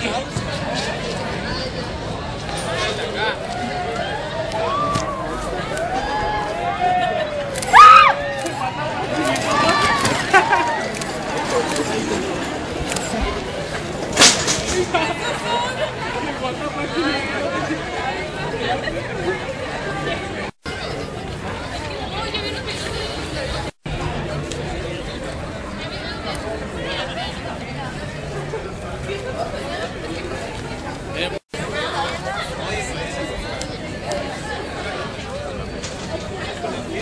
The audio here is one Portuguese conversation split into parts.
Thank you.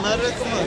Bunlar rakı mı?